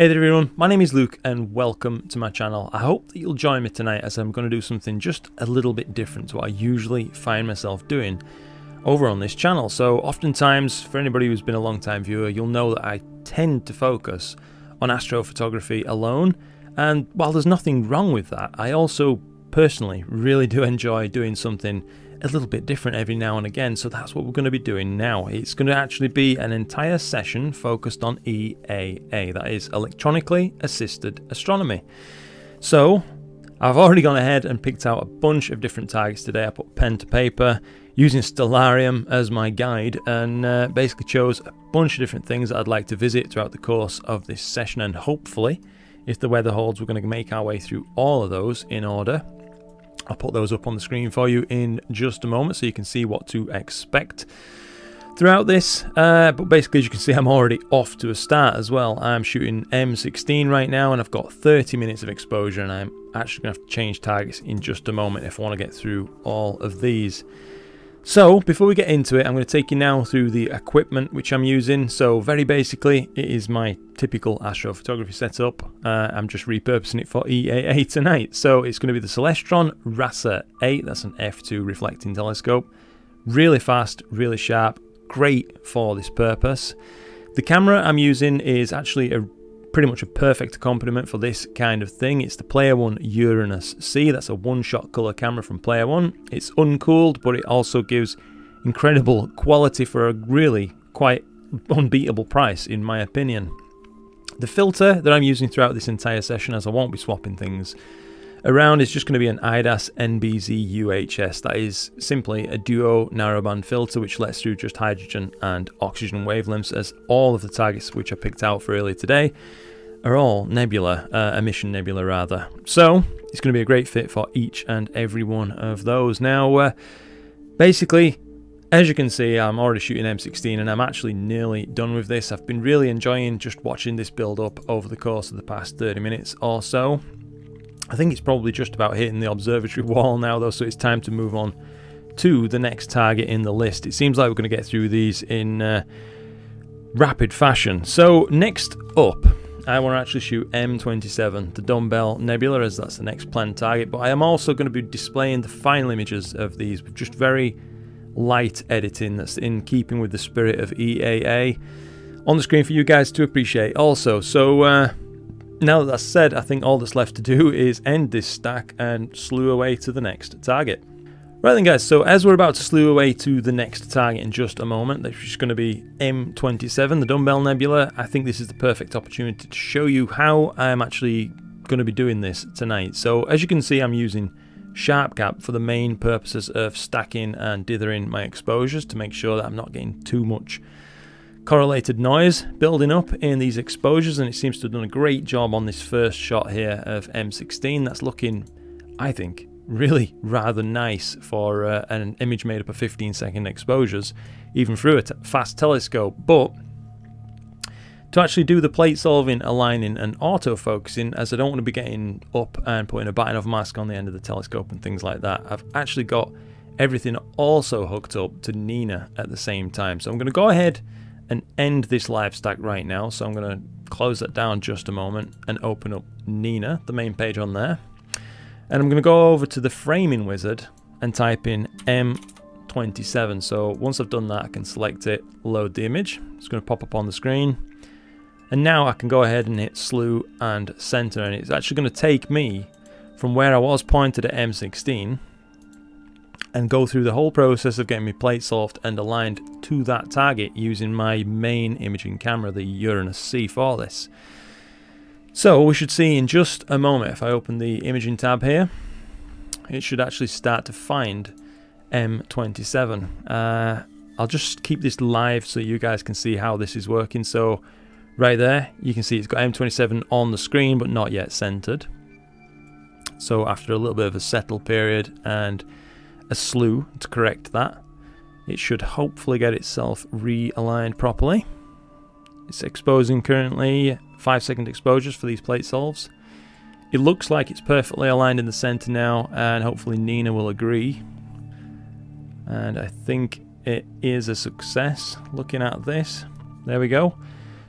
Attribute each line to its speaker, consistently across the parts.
Speaker 1: Hey there everyone, my name is Luke and welcome to my channel. I hope that you'll join me tonight as I'm going to do something just a little bit different to what I usually find myself doing over on this channel. So oftentimes, for anybody who's been a long time viewer, you'll know that I tend to focus on astrophotography alone. And while there's nothing wrong with that, I also personally really do enjoy doing something a little bit different every now and again, so that's what we're going to be doing now. It's going to actually be an entire session focused on EAA, that is Electronically Assisted Astronomy. So, I've already gone ahead and picked out a bunch of different targets today. I put pen to paper using Stellarium as my guide and uh, basically chose a bunch of different things that I'd like to visit throughout the course of this session and hopefully if the weather holds we're going to make our way through all of those in order I'll put those up on the screen for you in just a moment so you can see what to expect throughout this. Uh, but basically, as you can see, I'm already off to a start as well. I'm shooting M16 right now and I've got 30 minutes of exposure and I'm actually going to have to change targets in just a moment if I want to get through all of these. So, before we get into it, I'm going to take you now through the equipment which I'm using. So, very basically, it is my typical astrophotography setup. Uh, I'm just repurposing it for EAA tonight. So, it's going to be the Celestron RASA 8, that's an f2 reflecting telescope. Really fast, really sharp, great for this purpose. The camera I'm using is actually a pretty much a perfect accompaniment for this kind of thing. It's the Player One Uranus C. That's a one-shot color camera from Player One. It's uncooled, but it also gives incredible quality for a really quite unbeatable price, in my opinion. The filter that I'm using throughout this entire session, as I won't be swapping things around, is just going to be an IDAS NBZ UHS. That is simply a duo narrowband filter which lets through just hydrogen and oxygen wavelengths, as all of the targets which I picked out for earlier today are all nebula, uh, emission nebula rather. So it's going to be a great fit for each and every one of those. Now, uh, basically, as you can see, I'm already shooting M16 and I'm actually nearly done with this. I've been really enjoying just watching this build up over the course of the past 30 minutes or so. I think it's probably just about hitting the observatory wall now though, so it's time to move on to the next target in the list. It seems like we're going to get through these in uh, rapid fashion. So next up, I want to actually shoot M27, the Dumbbell Nebula, as that's the next planned target. But I am also going to be displaying the final images of these with just very light editing that's in keeping with the spirit of EAA on the screen for you guys to appreciate also. So uh, now that that's said, I think all that's left to do is end this stack and slew away to the next target. Right then guys, so as we're about to slew away to the next target in just a moment, which is going to be M27, the Dumbbell Nebula, I think this is the perfect opportunity to show you how I'm actually going to be doing this tonight. So as you can see, I'm using Sharp SharpCap for the main purposes of stacking and dithering my exposures to make sure that I'm not getting too much correlated noise building up in these exposures and it seems to have done a great job on this first shot here of M16 that's looking I think really rather nice for uh, an image made up of 15 second exposures, even through a fast telescope. But to actually do the plate solving, aligning, and autofocusing, as I don't want to be getting up and putting a Bahtinov mask on the end of the telescope and things like that, I've actually got everything also hooked up to Nina at the same time. So I'm going to go ahead and end this live stack right now. So I'm going to close that down just a moment and open up Nina, the main page on there. And I'm going to go over to the framing wizard and type in M27. So once I've done that, I can select it, load the image. It's going to pop up on the screen. And now I can go ahead and hit slew and center. And it's actually going to take me from where I was pointed at M16 and go through the whole process of getting my plate solved and aligned to that target using my main imaging camera, the Uranus C for this. So we should see in just a moment, if I open the imaging tab here, it should actually start to find M27. Uh, I'll just keep this live so you guys can see how this is working. So right there, you can see it's got M27 on the screen, but not yet centered. So after a little bit of a settle period and a slew to correct that, it should hopefully get itself realigned properly. It's exposing currently 5 second exposures for these plate solves. It looks like it's perfectly aligned in the center now and hopefully Nina will agree. And I think it is a success looking at this. There we go.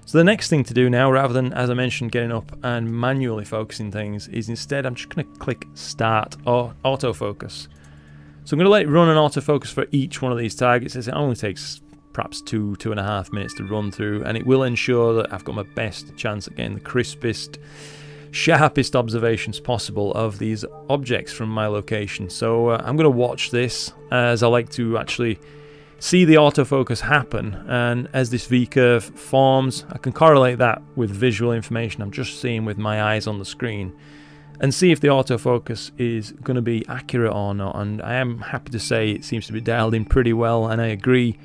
Speaker 1: So the next thing to do now, rather than, as I mentioned, getting up and manually focusing things, is instead I'm just going to click Start or Autofocus. So I'm going to let it run an autofocus for each one of these targets it only takes perhaps two, two and a half minutes to run through and it will ensure that I've got my best chance at getting the crispest, sharpest observations possible of these objects from my location. So uh, I'm going to watch this as I like to actually see the autofocus happen and as this V-curve forms I can correlate that with visual information I'm just seeing with my eyes on the screen and see if the autofocus is going to be accurate or not. And I am happy to say it seems to be dialed in pretty well and I agree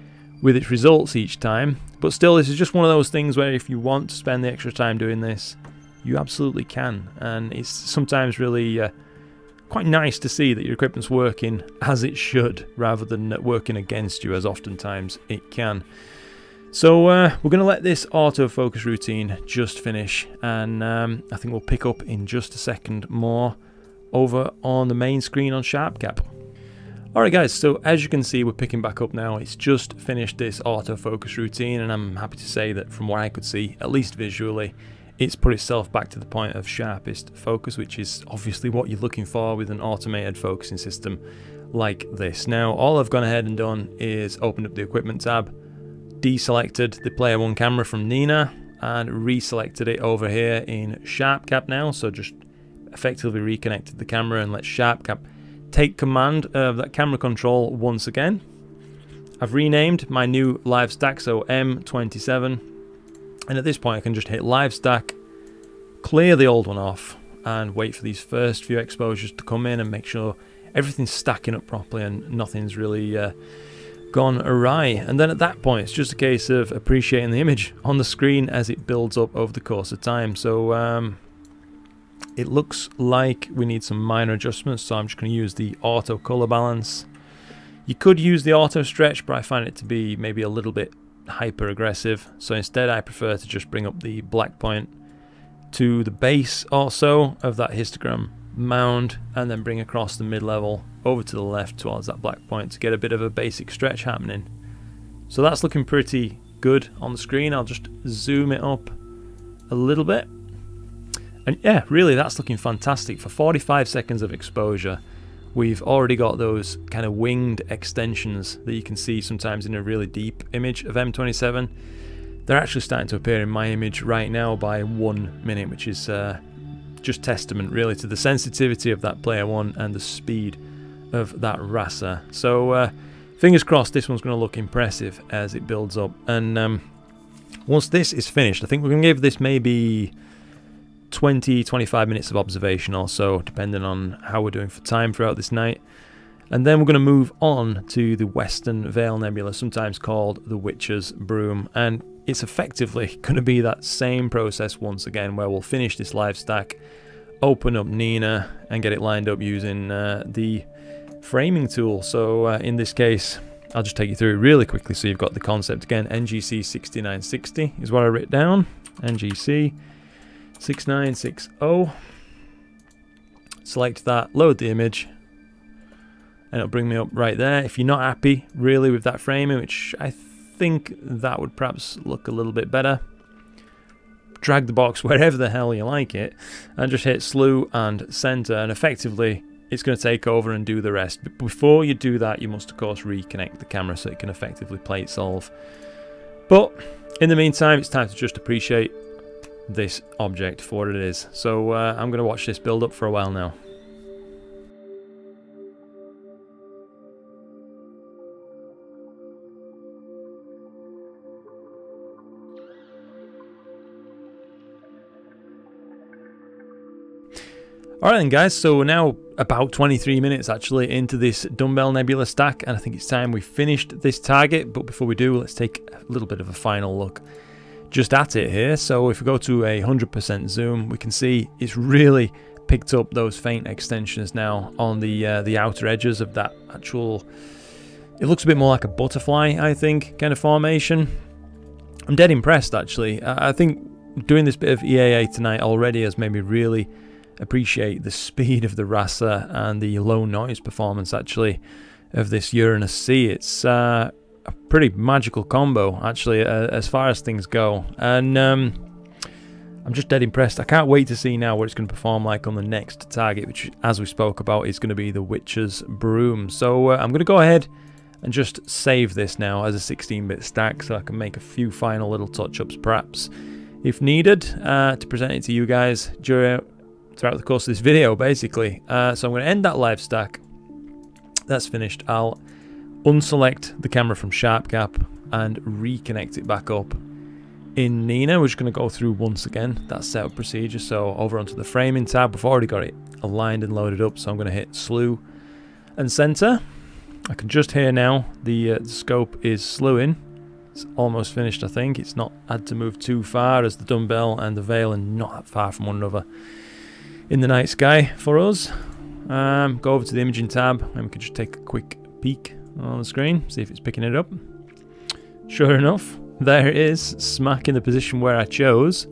Speaker 1: with its results each time. But still this is just one of those things where if you want to spend the extra time doing this you absolutely can. And it's sometimes really uh, quite nice to see that your equipment's working as it should rather than working against you as oftentimes it can. So uh, we're going to let this autofocus routine just finish and um, I think we'll pick up in just a second more over on the main screen on SharpCap. Alright guys, so as you can see we're picking back up now, it's just finished this autofocus routine and I'm happy to say that from what I could see, at least visually, it's put itself back to the point of sharpest focus, which is obviously what you're looking for with an automated focusing system like this. Now, all I've gone ahead and done is opened up the equipment tab, deselected the player one camera from Nina, and reselected it over here in SharpCap now. So just effectively reconnected the camera and let SharpCap take command of that camera control once again. I've renamed my new live stack, so M27 and at this point I can just hit live stack, clear the old one off, and wait for these first few exposures to come in and make sure everything's stacking up properly and nothing's really uh, gone awry. And then at that point, it's just a case of appreciating the image on the screen as it builds up over the course of time. So um, it looks like we need some minor adjustments, so I'm just going to use the auto color balance. You could use the auto stretch, but I find it to be maybe a little bit hyper aggressive. So instead I prefer to just bring up the black point to the base also of that histogram mound and then bring across the mid-level over to the left towards that black point to get a bit of a basic stretch happening. So that's looking pretty good on the screen. I'll just zoom it up a little bit. And yeah, really that's looking fantastic for 45 seconds of exposure we've already got those kind of winged extensions that you can see sometimes in a really deep image of M27. They're actually starting to appear in my image right now by one minute, which is uh, just testament really to the sensitivity of that player one and the speed of that RASA. So uh, fingers crossed this one's going to look impressive as it builds up. And um, once this is finished, I think we're going to give this maybe 20 25 minutes of observation or so, depending on how we're doing for time throughout this night. And then we're going to move on to the Western Veil Nebula, sometimes called the Witcher's Broom. And it's effectively going to be that same process once again, where we'll finish this live stack, open up Nina, and get it lined up using uh, the framing tool. So uh, in this case, I'll just take you through it really quickly so you've got the concept. Again, NGC 6960 is what I wrote down. NGC 6960. Select that, load the image, and it'll bring me up right there. If you're not happy really with that framing, which I think that would perhaps look a little bit better, drag the box wherever the hell you like it, and just hit slew and center, and effectively it's going to take over and do the rest. But before you do that, you must of course reconnect the camera so it can effectively play itself. But in the meantime, it's time to just appreciate this object for what it is. So uh, I'm going to watch this build up for a while now. Alright then guys, so now about 23 minutes actually into this Dumbbell Nebula stack and I think it's time we finished this target, but before we do, let's take a little bit of a final look just at it here. So if we go to a 100% zoom, we can see it's really picked up those faint extensions now on the uh, the outer edges of that actual... It looks a bit more like a butterfly, I think, kind of formation. I'm dead impressed, actually. I think doing this bit of EAA tonight already has made me really appreciate the speed of the RASA and the low noise performance, actually, of this Uranus C. It's... Uh, a pretty magical combo, actually, uh, as far as things go. And um, I'm just dead impressed. I can't wait to see now what it's going to perform like on the next target, which, as we spoke about, is going to be the Witcher's Broom. So uh, I'm going to go ahead and just save this now as a 16-bit stack so I can make a few final little touch-ups, perhaps, if needed, uh, to present it to you guys during, throughout the course of this video, basically. Uh, so I'm going to end that live stack. That's finished. I'll unselect the camera from SharpCap and reconnect it back up. In Nina, we're just going to go through once again that setup procedure. So over onto the framing tab, we've already got it aligned and loaded up. So I'm going to hit slew and center. I can just hear now the, uh, the scope is slewing. It's almost finished, I think. It's not had to move too far as the dumbbell and the veil are not that far from one another in the night sky for us. Um, go over to the imaging tab and we can just take a quick peek on the screen, see if it's picking it up. Sure enough, there it is, smack in the position where I chose.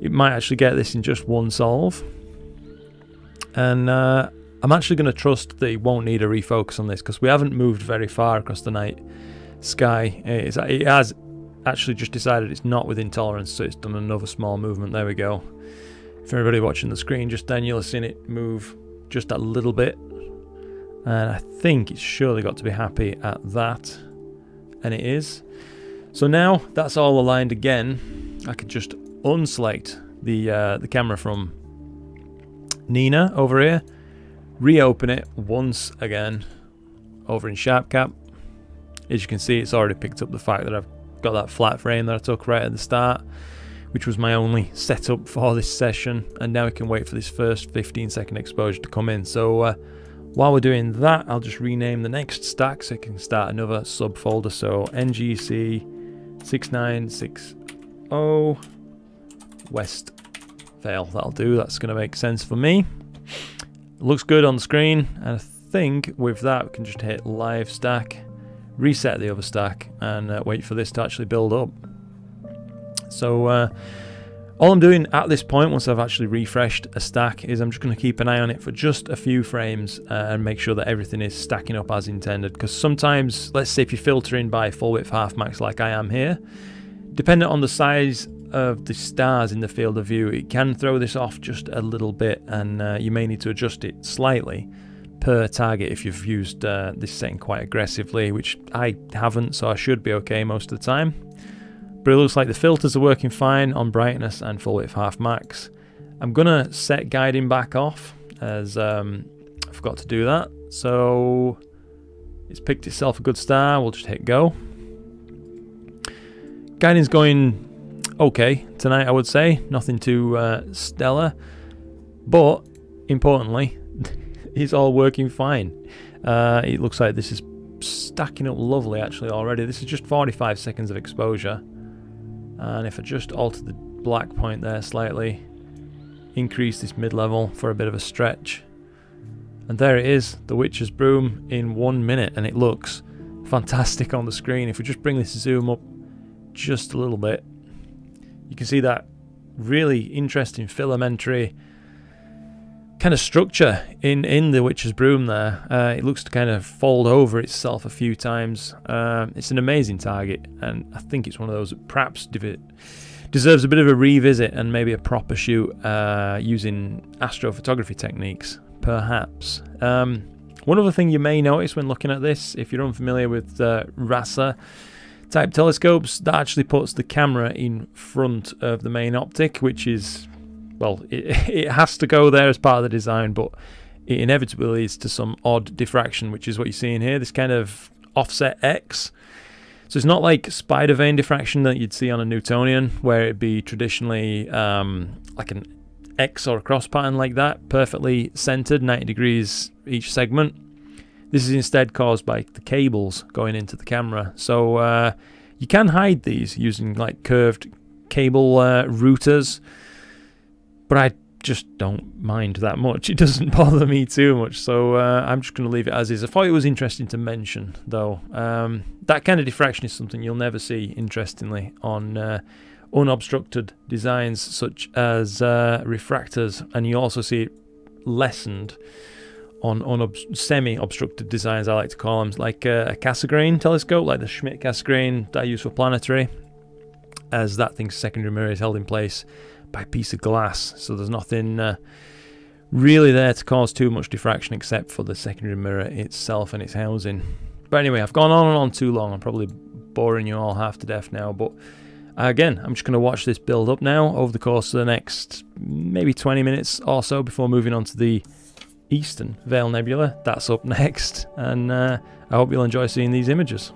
Speaker 1: It might actually get this in just one solve. And uh, I'm actually going to trust that it won't need a refocus on this because we haven't moved very far across the night sky. It's, it has actually just decided it's not within tolerance, so it's done another small movement. There we go. For everybody watching the screen, just you'll have seen it move just a little bit. And I think it's surely got to be happy at that. And it is. So now that's all aligned again I can just unselect the uh, the camera from Nina over here reopen it once again over in SharpCap. As you can see it's already picked up the fact that I've got that flat frame that I took right at the start which was my only setup for this session and now we can wait for this first 15 second exposure to come in so uh, while we're doing that, I'll just rename the next stack so I can start another subfolder. So NGC 6960 West Veil. That'll do. That's going to make sense for me. looks good on the screen. And I think with that, we can just hit live stack, reset the other stack, and uh, wait for this to actually build up. So, uh, all I'm doing at this point, once I've actually refreshed a stack, is I'm just going to keep an eye on it for just a few frames uh, and make sure that everything is stacking up as intended. Because sometimes, let's say if you're filtering by full width half max like I am here, depending on the size of the stars in the field of view, it can throw this off just a little bit and uh, you may need to adjust it slightly per target if you've used uh, this setting quite aggressively, which I haven't, so I should be okay most of the time. But it looks like the filters are working fine on brightness and full width half max. I'm going to set guiding back off as um, I forgot to do that. So it's picked itself a good star. We'll just hit go. Guiding's going okay tonight, I would say. Nothing too uh, stellar. But importantly, it's all working fine. Uh, it looks like this is stacking up lovely actually already. This is just 45 seconds of exposure. And if I just alter the black point there slightly, increase this mid-level for a bit of a stretch. And there it is, the Witcher's Broom in one minute, and it looks fantastic on the screen. If we just bring this zoom up just a little bit, you can see that really interesting filamentary kind of structure in in the witch's broom there. Uh, it looks to kind of fold over itself a few times. Um, it's an amazing target and I think it's one of those that perhaps deserves a bit of a revisit and maybe a proper shoot uh, using astrophotography techniques perhaps. Um, one other thing you may notice when looking at this if you're unfamiliar with uh, RASA type telescopes that actually puts the camera in front of the main optic which is well, it, it has to go there as part of the design, but it inevitably leads to some odd diffraction, which is what you're seeing here. This kind of offset X. So it's not like spider vane diffraction that you'd see on a Newtonian, where it'd be traditionally um, like an X or a cross pattern like that, perfectly centered, 90 degrees each segment. This is instead caused by the cables going into the camera. So uh, you can hide these using like curved cable uh, routers but I just don't mind that much. It doesn't bother me too much, so uh, I'm just going to leave it as is. I thought it was interesting to mention, though. Um, that kind of diffraction is something you'll never see, interestingly, on uh, unobstructed designs such as uh, refractors, and you also see it lessened on on semi-obstructed designs, I like to call them, like a, a Cassegrain telescope, like the Schmidt Cassegrain that I use for planetary, as that thing's secondary mirror is held in place by a piece of glass, so there's nothing uh, really there to cause too much diffraction except for the secondary mirror itself and its housing. But anyway, I've gone on and on too long. I'm probably boring you all half to death now, but again, I'm just going to watch this build up now over the course of the next maybe 20 minutes or so before moving on to the Eastern Veil Nebula. That's up next, and uh, I hope you'll enjoy seeing these images.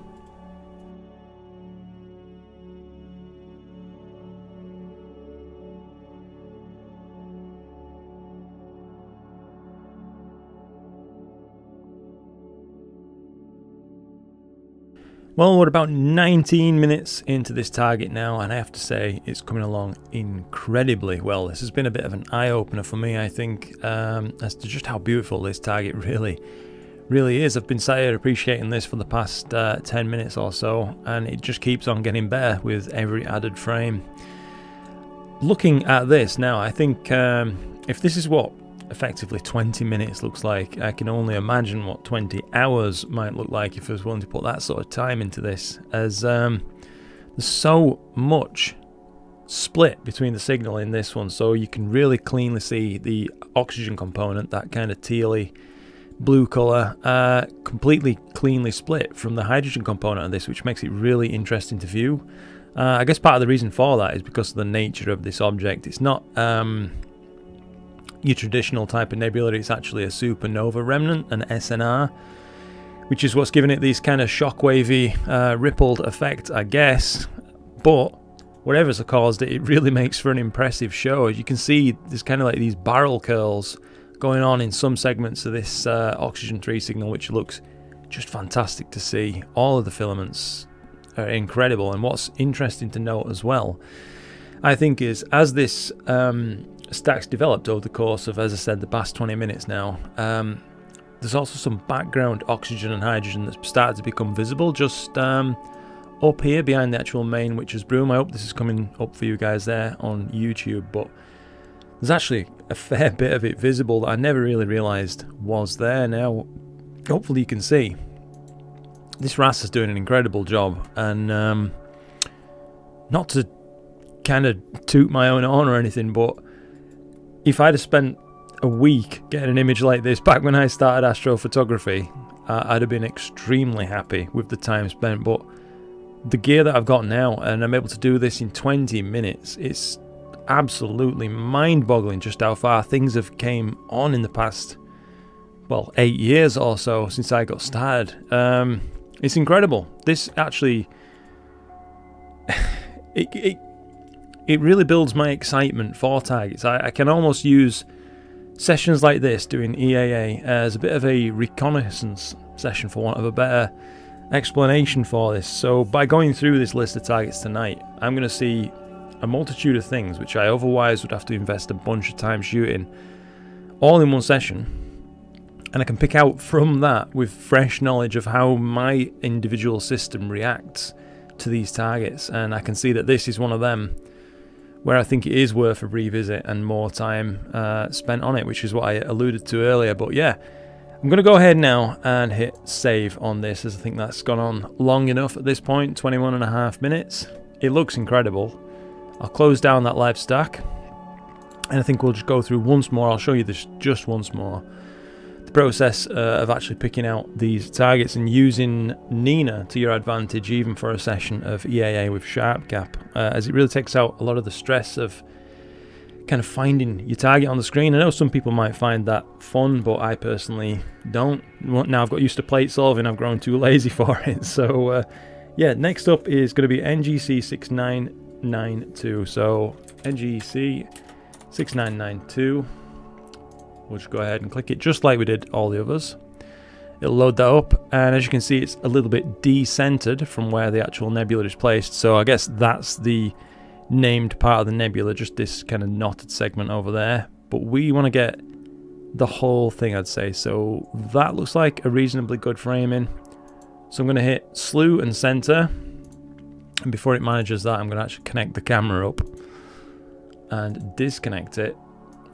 Speaker 1: Well, we're about 19 minutes into this target now, and I have to say it's coming along incredibly well. This has been a bit of an eye opener for me, I think, um, as to just how beautiful this target really, really is. I've been sat here appreciating this for the past uh, 10 minutes or so, and it just keeps on getting better with every added frame. Looking at this now, I think um, if this is what effectively 20 minutes looks like. I can only imagine what 20 hours might look like if I was willing to put that sort of time into this, as um, there's so much split between the signal in this one, so you can really cleanly see the oxygen component, that kind of tealy blue color, uh, completely cleanly split from the hydrogen component of this, which makes it really interesting to view. Uh, I guess part of the reason for that is because of the nature of this object. It's not um, your traditional type of nebula. It's actually a supernova remnant, an SNR, which is what's giving it these kind of shockwavy, uh, rippled effect, I guess. But whatever's caused it, it really makes for an impressive show. As you can see, there's kind of like these barrel curls going on in some segments of this uh, oxygen 3 signal, which looks just fantastic to see. All of the filaments are incredible, and what's interesting to note as well, I think, is as this um, stacks developed over the course of, as I said, the past 20 minutes now. Um, there's also some background oxygen and hydrogen that's started to become visible just um, up here behind the actual main witch's broom. I hope this is coming up for you guys there on YouTube, but there's actually a fair bit of it visible that I never really realised was there. Now, hopefully you can see. This RASA is doing an incredible job, and um, not to kind of toot my own horn or anything, but if I'd have spent a week getting an image like this back when I started astrophotography, I'd have been extremely happy with the time spent. But the gear that I've got now, and I'm able to do this in 20 minutes, it's absolutely mind-boggling just how far things have came on in the past, well, eight years or so since I got started. Um, it's incredible. This actually, it, it it really builds my excitement for targets. I, I, can almost use sessions like this, doing EAA, as a bit of a reconnaissance session, for want of a better explanation for this. So, by going through this list of targets tonight, I'm going to see a multitude of things which I otherwise would have to invest a bunch of time shooting, all in one session. And I can pick out from that with fresh knowledge of how my individual system reacts to these targets. And I can see that this is one of them where I think it is worth a revisit and more time uh, spent on it, which is what I alluded to earlier. But yeah, I'm going to go ahead now and hit save on this, as I think that's gone on long enough at this point 21 and a half minutes. It looks incredible. I'll close down that live stack, and I think we'll just go through once more. I'll show you this just once more the process uh, of actually picking out these targets and using Nina to your advantage even for a session of EAA with SharpCap uh, as it really takes out a lot of the stress of kind of finding your target on the screen. I know some people might find that fun, but I personally don't. Now I've got used to plate solving, I've grown too lazy for it. So uh, yeah, next up is going to be NGC 6992. So NGC 6992. We'll just go ahead and click it just like we did all the others. It'll load that up, and as you can see, it's a little bit decentered from where the actual nebula is placed. So I guess that's the named part of the nebula, just this kind of knotted segment over there. But we want to get the whole thing, I'd say. So that looks like a reasonably good framing. So I'm going to hit slew and center. And before it manages that, I'm going to actually connect the camera up and disconnect it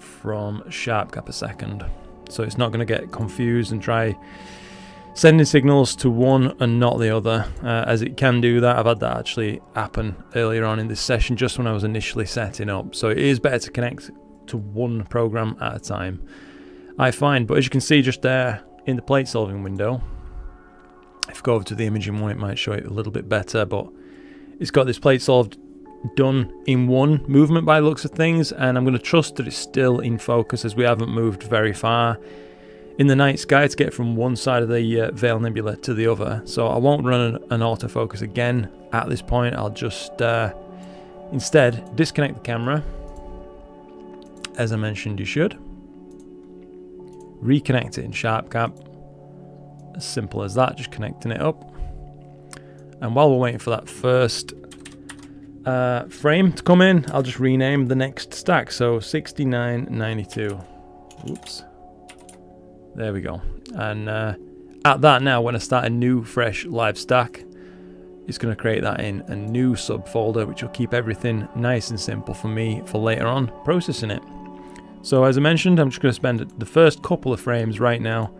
Speaker 1: from SharpCap a second. so it's not going to get confused and try sending signals to one and not the other, uh, as it can do that. I've had that actually happen earlier on in this session, just when I was initially setting up. So it is better to connect to one program at a time, I find. But as you can see just there in the plate solving window, if I go over to the imaging one, it might show it a little bit better, but it's got this plate solved done in one movement by looks of things, and I'm going to trust that it's still in focus as we haven't moved very far in the night sky to get from one side of the uh, Veil Nebula to the other. So I won't run an, an autofocus again at this point. I'll just uh, instead disconnect the camera, as I mentioned you should. Reconnect it in SharpCap. As simple as that, just connecting it up. And while we're waiting for that first uh, frame to come in, I'll just rename the next stack. So 6992. Oops. There we go. And uh, at that now, when I start a new, fresh live stack, it's going to create that in a new subfolder, which will keep everything nice and simple for me for later on processing it. So as I mentioned, I'm just going to spend the first couple of frames right now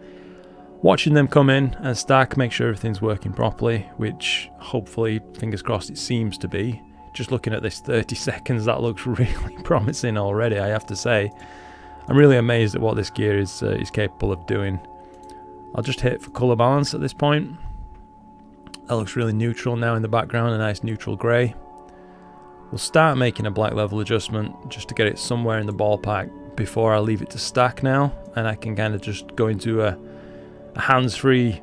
Speaker 1: watching them come in and stack, make sure everything's working properly, which hopefully, fingers crossed, it seems to be. Just looking at this 30 seconds, that looks really promising already, I have to say. I'm really amazed at what this gear is, uh, is capable of doing. I'll just hit for colour balance at this point. That looks really neutral now in the background, a nice neutral grey. We'll start making a black level adjustment just to get it somewhere in the ballpark before I leave it to stack now and I can kind of just go into a, a hands-free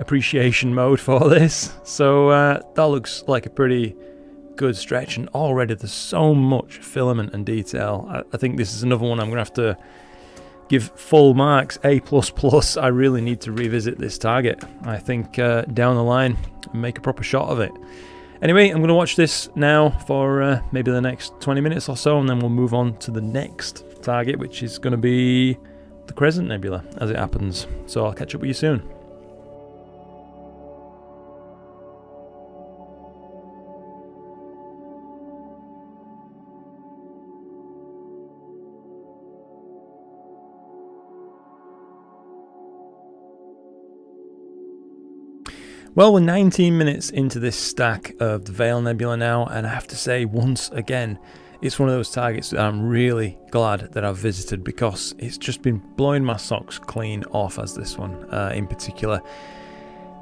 Speaker 1: appreciation mode for this. So uh, that looks like a pretty good stretch and already there's so much filament and detail. I, I think this is another one I'm going to have to give full marks, A++. plus. I really need to revisit this target. I think uh, down the line and make a proper shot of it. Anyway, I'm going to watch this now for uh, maybe the next 20 minutes or so and then we'll move on to the next target which is going to be the Crescent Nebula as it happens. So I'll catch up with you soon. Well, we're 19 minutes into this stack of the Veil Nebula now, and I have to say, once again, it's one of those targets that I'm really glad that I've visited because it's just been blowing my socks clean off as this one uh, in particular.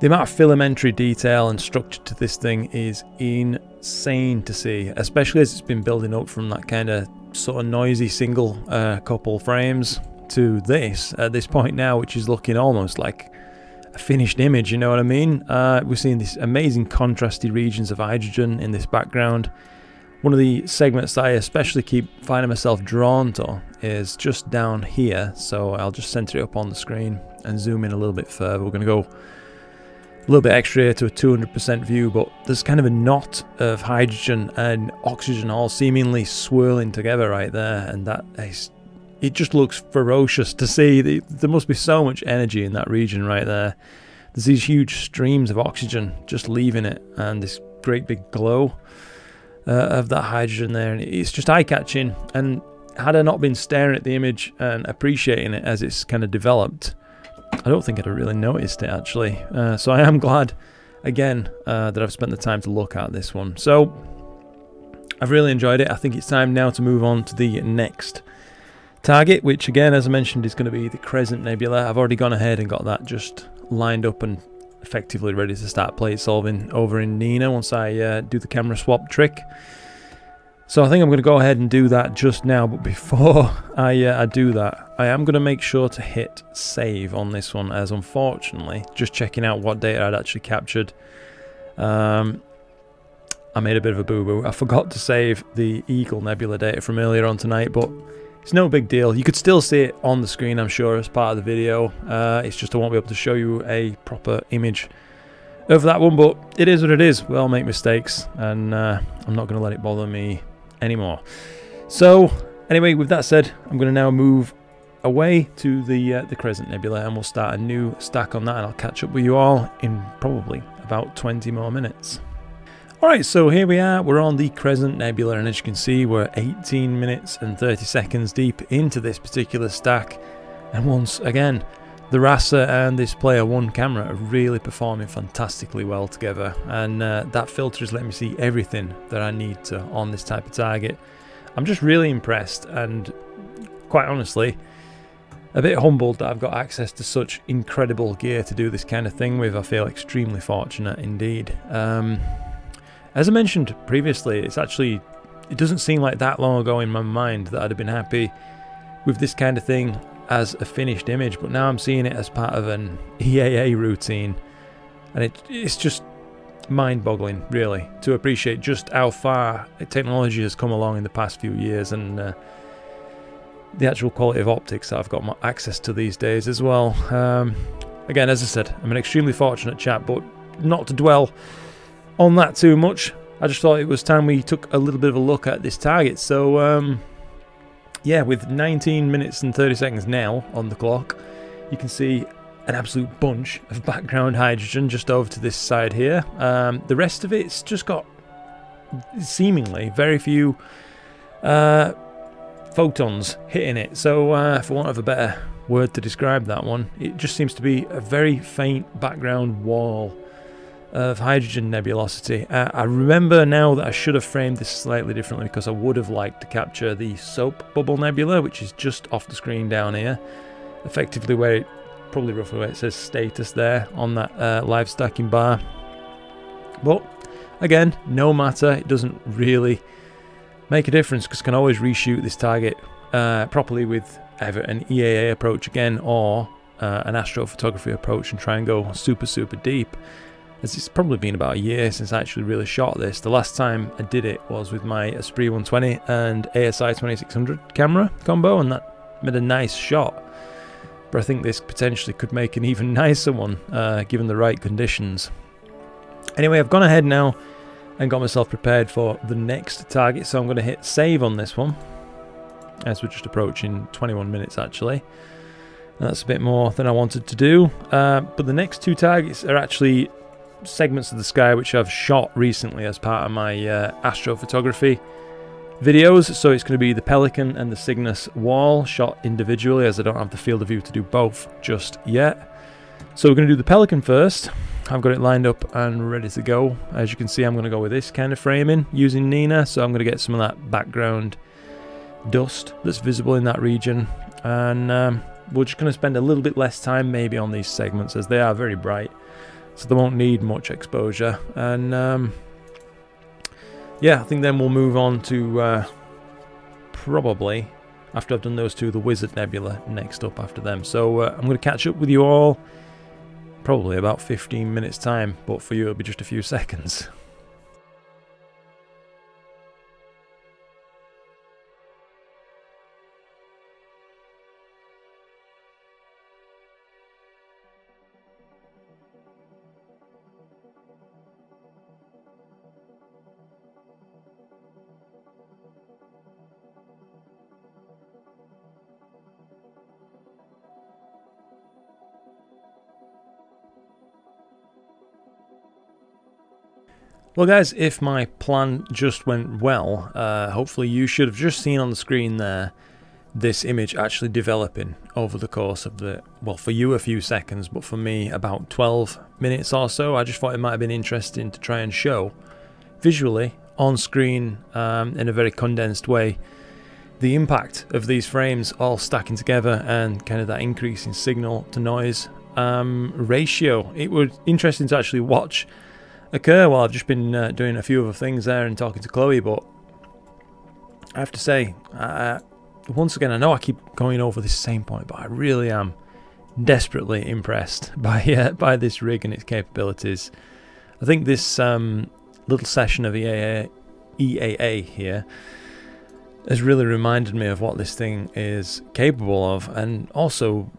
Speaker 1: The amount of filamentary detail and structure to this thing is insane to see, especially as it's been building up from that kind of sort of noisy single uh, couple frames to this at this point now, which is looking almost like a finished image, you know what I mean? Uh, we're seeing these amazing contrasty regions of hydrogen in this background. One of the segments that I especially keep finding myself drawn to is just down here, so I'll just center it up on the screen and zoom in a little bit further. We're going to go a little bit extra to a 200% view, but there's kind of a knot of hydrogen and oxygen all seemingly swirling together right there, and that is it just looks ferocious to see. There must be so much energy in that region right there. There's these huge streams of oxygen just leaving it, and this great big glow uh, of that hydrogen there. And it's just eye catching. And had I not been staring at the image and appreciating it as it's kind of developed, I don't think I'd have really noticed it actually. Uh, so I am glad again uh, that I've spent the time to look at this one. So I've really enjoyed it. I think it's time now to move on to the next target, which again, as I mentioned, is going to be the Crescent Nebula. I've already gone ahead and got that just lined up and effectively ready to start plate solving over in Nina once I uh, do the camera swap trick. So I think I'm going to go ahead and do that just now, but before I, uh, I do that, I am going to make sure to hit save on this one, as unfortunately, just checking out what data I'd actually captured, um, I made a bit of a boo-boo. I forgot to save the Eagle Nebula data from earlier on tonight, but it's no big deal. You could still see it on the screen, I'm sure, as part of the video. Uh, it's just I won't be able to show you a proper image of that one, but it is what it is. We all make mistakes, and uh, I'm not going to let it bother me anymore. So, anyway, with that said, I'm going to now move away to the uh, the Crescent Nebula, and we'll start a new stack on that, and I'll catch up with you all in probably about 20 more minutes. Alright, so here we are, we're on the Crescent Nebula, and as you can see, we're 18 minutes and 30 seconds deep into this particular stack. And once again, the Rasa and this Player 1 camera are really performing fantastically well together and uh, that filter is letting me see everything that I need to on this type of target. I'm just really impressed and quite honestly a bit humbled that I've got access to such incredible gear to do this kind of thing with. I feel extremely fortunate indeed. Um, as I mentioned previously, it's actually it doesn't seem like that long ago in my mind that I'd have been happy with this kind of thing as a finished image, but now I'm seeing it as part of an EAA routine, and it, it's just mind-boggling, really, to appreciate just how far technology has come along in the past few years and uh, the actual quality of optics that I've got access to these days as well. Um, again, as I said, I'm an extremely fortunate chap, but not to dwell on that too much. I just thought it was time we took a little bit of a look at this target. So, um, yeah, with 19 minutes and 30 seconds now on the clock, you can see an absolute bunch of background hydrogen just over to this side here. Um, the rest of it's just got seemingly very few uh, photons hitting it. So, uh, for want of a better word to describe that one, it just seems to be a very faint background wall of hydrogen nebulosity. Uh, I remember now that I should have framed this slightly differently because I would have liked to capture the soap bubble nebula, which is just off the screen down here, effectively where it, probably roughly where it says status there on that uh, live stacking bar. But again, no matter, it doesn't really make a difference because I can always reshoot this target uh, properly with either an EAA approach again or uh, an astrophotography approach and try and go super super deep it's probably been about a year since I actually really shot this. The last time I did it was with my Esprit 120 and ASI 2600 camera combo, and that made a nice shot. But I think this potentially could make an even nicer one, uh, given the right conditions. Anyway, I've gone ahead now and got myself prepared for the next target, so I'm going to hit save on this one, as we're just approaching 21 minutes actually. That's a bit more than I wanted to do. Uh, but the next two targets are actually segments of the sky which I've shot recently as part of my uh, astrophotography videos. So it's going to be the Pelican and the Cygnus wall shot individually as I don't have the field of view to do both just yet. So we're going to do the Pelican first. I've got it lined up and ready to go. As you can see, I'm going to go with this kind of framing using Nina. So I'm going to get some of that background dust that's visible in that region. And um, we're just going to spend a little bit less time maybe on these segments as they are very bright so they won't need much exposure. And um, yeah, I think then we'll move on to uh, probably after I've done those two, the Wizard Nebula next up after them. So uh, I'm going to catch up with you all probably about 15 minutes time, but for you it'll be just a few seconds. Well guys, if my plan just went well, uh, hopefully you should have just seen on the screen there this image actually developing over the course of the, well for you a few seconds, but for me about 12 minutes or so. I just thought it might have been interesting to try and show visually on screen um, in a very condensed way the impact of these frames all stacking together and kind of that increase in signal to noise um, ratio. It was interesting to actually watch occur while I've just been uh, doing a few other things there and talking to Chloe, but I have to say, uh, once again, I know I keep going over this same point, but I really am desperately impressed by uh, by this rig and its capabilities. I think this um, little session of EAA, EAA here has really reminded me of what this thing is capable of, and also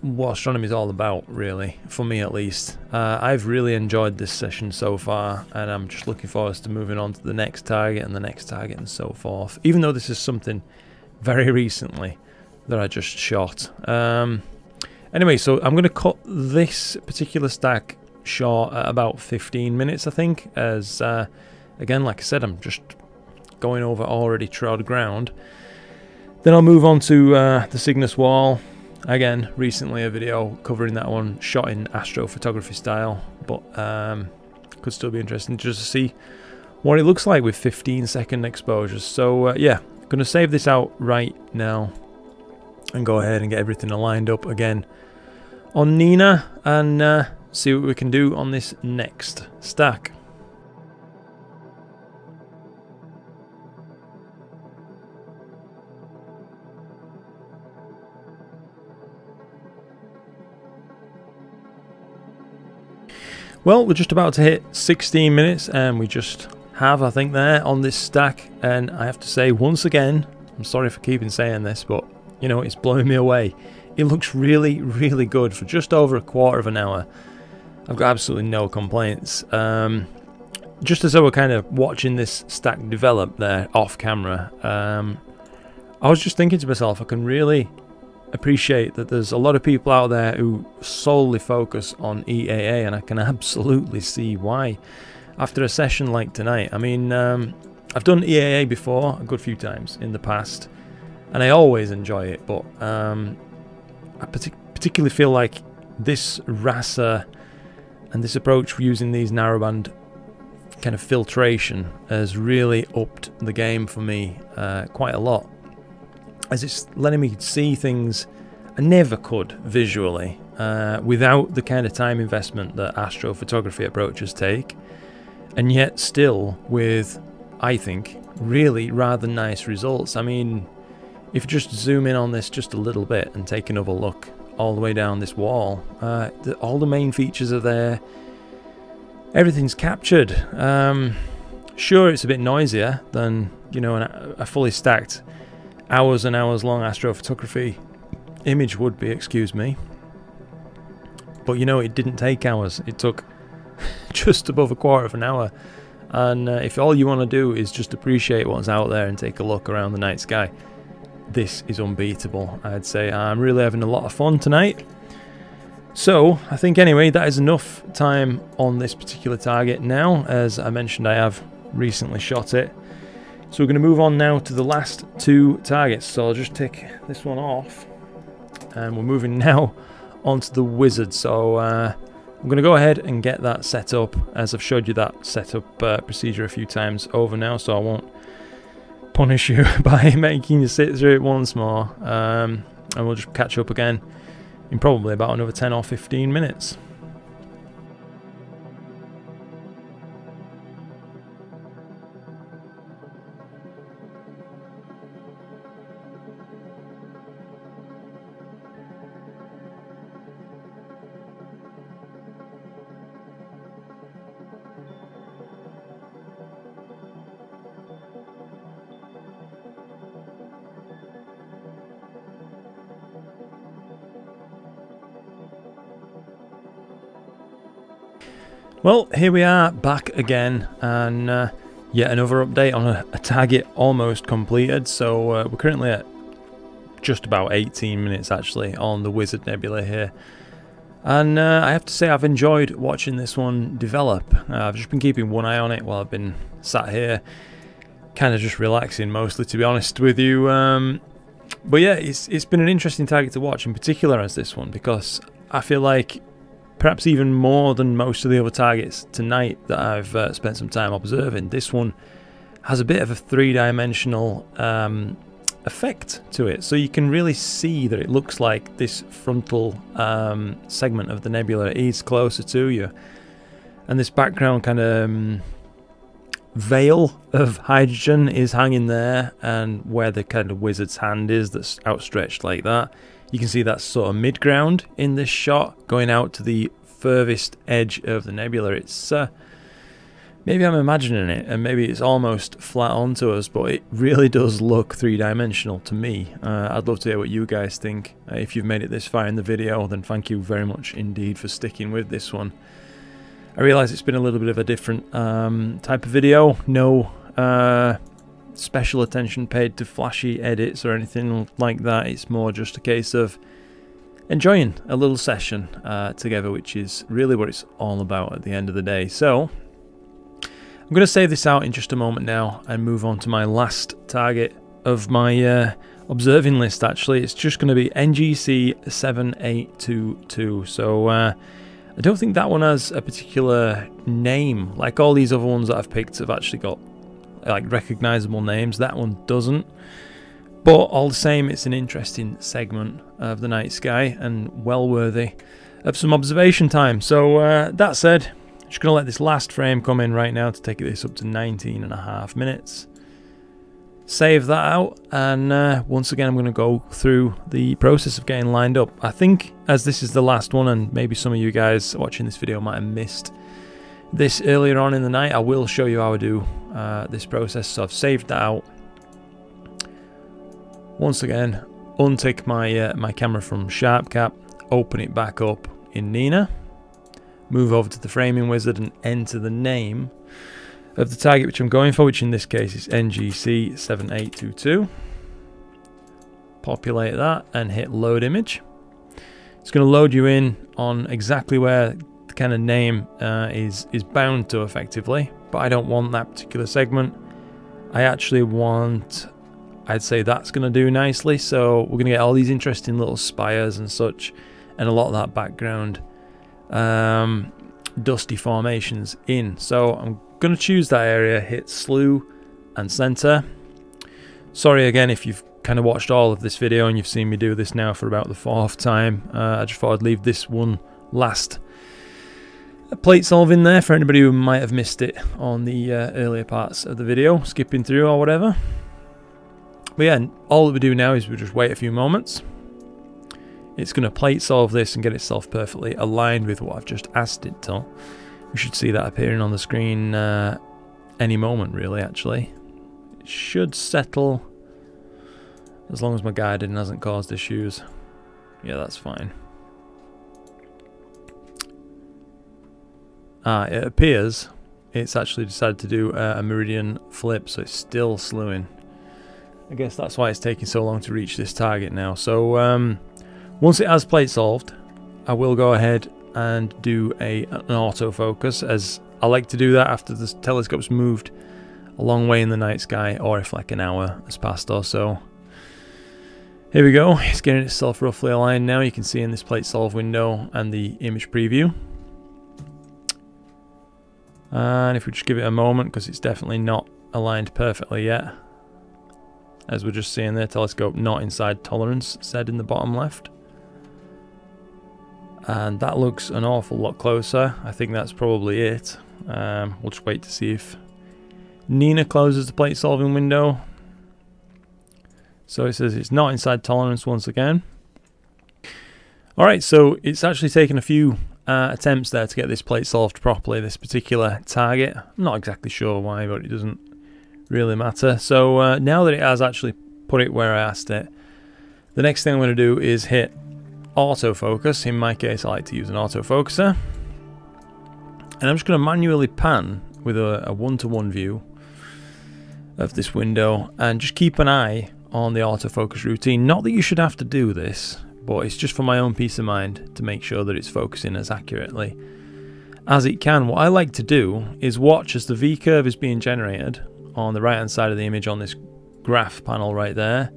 Speaker 1: what astronomy is all about, really, for me at least. Uh, I've really enjoyed this session so far, and I'm just looking forward to moving on to the next target and the next target and so forth. Even though this is something very recently that I just shot. Um, anyway, so I'm going to cut this particular stack short at about 15 minutes, I think, as, uh, again, like I said, I'm just going over already trod ground. Then I'll move on to uh, the Cygnus wall, again recently a video covering that one shot in astrophotography style but um, could still be interesting just to see what it looks like with 15 second exposures. So uh, yeah gonna save this out right now and go ahead and get everything aligned up again on Nina and uh, see what we can do on this next stack Well, we're just about to hit 16 minutes and we just have, I think, there on this stack. And I have to say, once again, I'm sorry for keeping saying this, but, you know, it's blowing me away. It looks really, really good for just over a quarter of an hour. I've got absolutely no complaints. Um, just as I were kind of watching this stack develop there off camera, um, I was just thinking to myself, I can really appreciate that there's a lot of people out there who solely focus on EAA, and I can absolutely see why. After a session like tonight, I mean, um, I've done EAA before a good few times in the past, and I always enjoy it, but um, I partic particularly feel like this RASA and this approach using these narrowband kind of filtration has really upped the game for me uh, quite a lot as it's letting me see things I never could visually uh, without the kind of time investment that astrophotography approaches take, and yet still with, I think, really rather nice results. I mean, if you just zoom in on this just a little bit and take another look all the way down this wall, uh, the, all the main features are there. Everything's captured. Um, sure, it's a bit noisier than you know an, a fully stacked hours and hours long astrophotography image would be, excuse me. But you know, it didn't take hours. It took just above a quarter of an hour. And uh, if all you want to do is just appreciate what's out there and take a look around the night sky, this is unbeatable, I'd say. I'm really having a lot of fun tonight. So, I think anyway, that is enough time on this particular target now. As I mentioned, I have recently shot it. So we're going to move on now to the last two targets. So I'll just take this one off. And we're moving now onto the wizard. So uh, I'm going to go ahead and get that set up as I've showed you that setup uh, procedure a few times over now. So I won't punish you by making you sit through it once more. Um, and we'll just catch up again in probably about another 10 or 15 minutes. Well, here we are back again, and uh, yet another update on a, a target almost completed. So uh, we're currently at just about 18 minutes actually on the Wizard Nebula here. And uh, I have to say I've enjoyed watching this one develop. Uh, I've just been keeping one eye on it while I've been sat here, kind of just relaxing mostly to be honest with you. Um, but yeah, it's, it's been an interesting target to watch in particular as this one because I feel like perhaps even more than most of the other targets tonight that I've uh, spent some time observing. This one has a bit of a three-dimensional um, effect to it, so you can really see that it looks like this frontal um, segment of the nebula is closer to you, and this background kind of um, veil of hydrogen is hanging there, and where the kind of wizard's hand is that's outstretched like that you can see that sort of mid-ground in this shot going out to the furthest edge of the nebula. It's uh, maybe I'm imagining it and maybe it's almost flat onto us, but it really does look three-dimensional to me. Uh, I'd love to hear what you guys think. Uh, if you've made it this far in the video, then thank you very much indeed for sticking with this one. I realise it's been a little bit of a different um, type of video. No uh, special attention paid to flashy edits or anything like that. It's more just a case of enjoying a little session uh, together, which is really what it's all about at the end of the day. So, I'm going to save this out in just a moment now and move on to my last target of my uh, observing list actually. It's just going to be NGC 7822. So uh, I don't think that one has a particular name. Like all these other ones that I've picked have actually got like recognizable names. That one doesn't. But all the same, it's an interesting segment of the night sky and well worthy of some observation time. So uh, that said, just going to let this last frame come in right now to take this up to 19 and a half minutes. Save that out and uh, once again I'm going to go through the process of getting lined up. I think as this is the last one and maybe some of you guys watching this video might have missed this earlier on in the night, I will show you how I do uh, this process. So I've saved that out. Once again, untick my, uh, my camera from SharpCap, open it back up in N.I.N.A move over to the framing wizard and enter the name of the target which I'm going for, which in this case is NGC7822. Populate that and hit load image. It's going to load you in on exactly where kind of name uh, is, is bound to effectively, but I don't want that particular segment. I actually want, I'd say that's going to do nicely, so we're going to get all these interesting little spires and such, and a lot of that background um, dusty formations in. So I'm going to choose that area, hit slew and center. Sorry again if you've kind of watched all of this video and you've seen me do this now for about the fourth time. Uh, I just thought I'd leave this one last plate solving there for anybody who might have missed it on the uh, earlier parts of the video, skipping through or whatever. But yeah, all that we do now is we just wait a few moments. It's going to plate solve this and get itself perfectly aligned with what I've just asked it to. We should see that appearing on the screen uh, any moment, really, actually. It should settle as long as my guiding hasn't caused issues. Yeah, that's fine. Ah, it appears it's actually decided to do uh, a meridian flip, so it's still slewing. I guess that's why it's taking so long to reach this target now. So, um, once it has plate solved, I will go ahead and do a, an autofocus as I like to do that after the telescope's moved a long way in the night sky or if like an hour has passed or so. Here we go, it's getting itself roughly aligned now. You can see in this plate solve window and the image preview. And if we just give it a moment, because it's definitely not aligned perfectly yet. As we're just seeing there, telescope not inside tolerance said in the bottom left. And that looks an awful lot closer. I think that's probably it. Um, we'll just wait to see if N.I.N.A closes the plate solving window. So it says it's not inside tolerance once again. Alright so it's actually taken a few uh, attempts there to get this plate solved properly this particular target I'm not exactly sure why but it doesn't really matter so uh, now that it has actually put it where I asked it the next thing I'm going to do is hit autofocus. In my case, I like to use an autofocuser. And I'm just going to manually pan with a one-to-one -one view of this window and just keep an eye on the autofocus routine. Not that you should have to do this, but it's just for my own peace of mind to make sure that it's focusing as accurately as it can. What I like to do is watch as the V-curve is being generated on the right hand side of the image on this graph panel right there.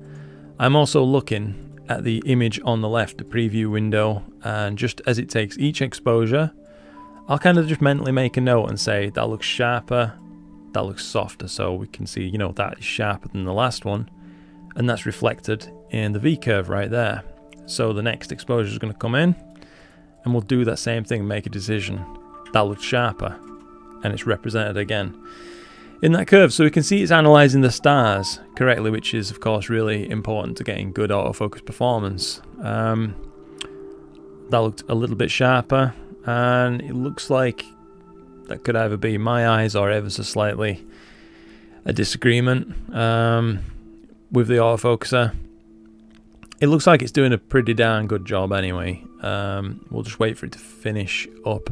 Speaker 1: I'm also looking at the image on the left, the preview window, and just as it takes each exposure, I'll kind of just mentally make a note and say that looks sharper, that looks softer, so we can see, you know, that is sharper than the last one, and that's reflected in the V-curve right there. So the next exposure is going to come in, and we'll do that same thing, and make a decision. That looks sharper, and it's represented again in that curve. So we can see it's analysing the stars correctly, which is of course really important to getting good autofocus performance. Um, that looked a little bit sharper and it looks like that could either be my eyes or ever so slightly a disagreement um, with the autofocuser. It looks like it's doing a pretty darn good job anyway. Um, we'll just wait for it to finish up.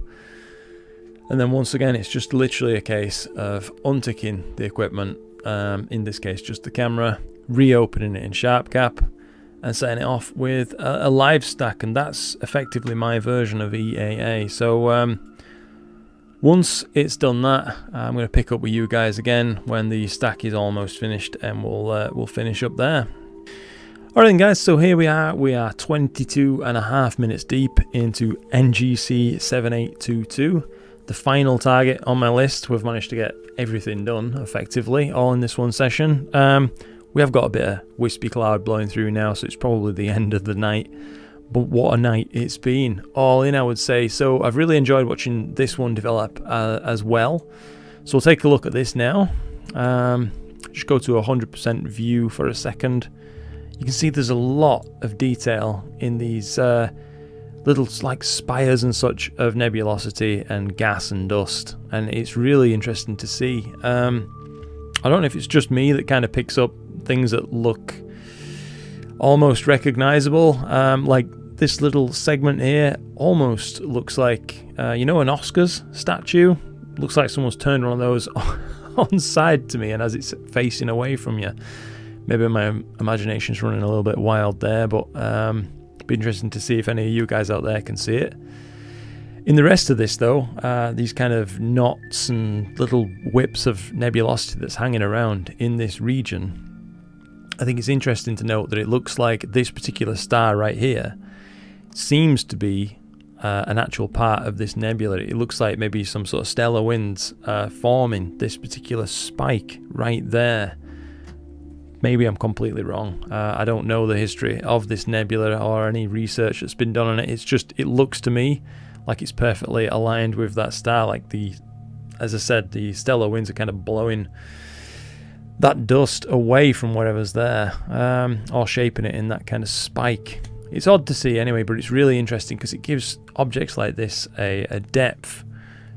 Speaker 1: And then once again, it's just literally a case of unticking the equipment, um, in this case just the camera, reopening it in SharpCap, and setting it off with a, a live stack, and that's effectively my version of EAA. So um, once it's done that, I'm going to pick up with you guys again when the stack is almost finished, and we'll uh, we'll finish up there. Alright then guys, so here we are, we are 22 and a half minutes deep into NGC 7822. The final target on my list, we've managed to get everything done effectively, all in this one session. Um, we have got a bit of wispy cloud blowing through now, so it's probably the end of the night. But what a night it's been. All in, I would say. So I've really enjoyed watching this one develop uh, as well. So we'll take a look at this now. Um, just go to 100% view for a second. You can see there's a lot of detail in these uh, little like spires and such of nebulosity and gas and dust, and it's really interesting to see. Um, I don't know if it's just me that kind of picks up things that look almost recognizable, um, like this little segment here almost looks like, uh, you know, an Oscars statue. Looks like someone's turned one of those on side to me, and as it's facing away from you. Maybe my imagination's running a little bit wild there, but um, be interesting to see if any of you guys out there can see it. In the rest of this, though, uh, these kind of knots and little whips of nebulosity that's hanging around in this region, I think it's interesting to note that it looks like this particular star right here seems to be uh, an actual part of this nebula. It looks like maybe some sort of stellar winds uh, forming this particular spike right there. Maybe I'm completely wrong. Uh, I don't know the history of this nebula or any research that's been done on it. It's just, it looks to me like it's perfectly aligned with that star. Like the, as I said, the stellar winds are kind of blowing that dust away from whatever's there, um, or shaping it in that kind of spike. It's odd to see anyway, but it's really interesting because it gives objects like this a, a, depth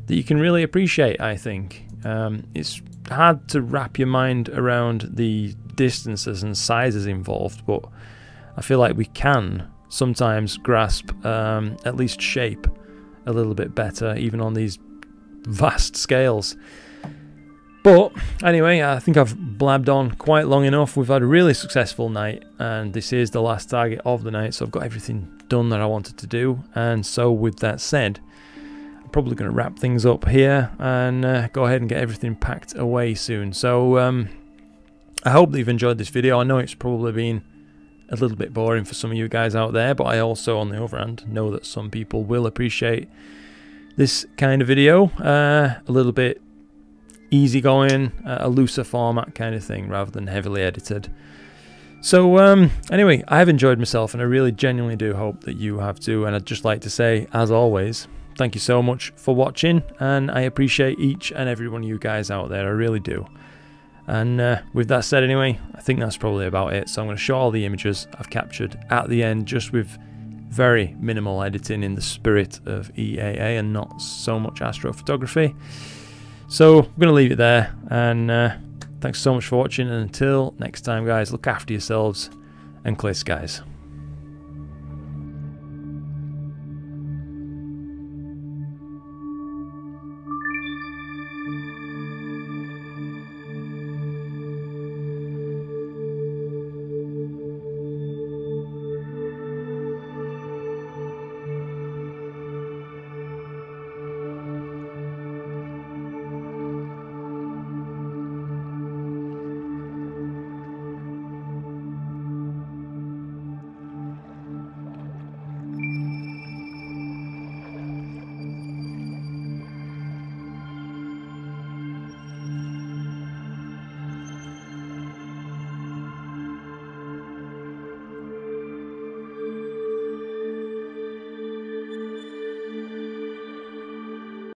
Speaker 1: that you can really appreciate, I think. Um, it's hard to wrap your mind around the distances and sizes involved, but I feel like we can sometimes grasp um, at least shape a little bit better, even on these vast scales. But anyway, I think I've blabbed on quite long enough. We've had a really successful night, and this is the last target of the night, so I've got everything done that I wanted to do. And so, with that said, I'm probably going to wrap things up here and uh, go ahead and get everything packed away soon. So, um, I hope that you've enjoyed this video. I know it's probably been a little bit boring for some of you guys out there, but I also, on the other hand, know that some people will appreciate this kind of video. Uh, a little bit easygoing, uh, a looser format kind of thing rather than heavily edited. So um, anyway, I've enjoyed myself and I really genuinely do hope that you have too. And I'd just like to say, as always, thank you so much for watching and I appreciate each and every one of you guys out there. I really do. And uh, with that said anyway, I think that's probably about it. So I'm going to show all the images I've captured at the end just with very minimal editing in the spirit of EAA and not so much astrophotography. So I'm going to leave it there, and uh, thanks so much for watching, and until next time, guys, look after yourselves and clear skies.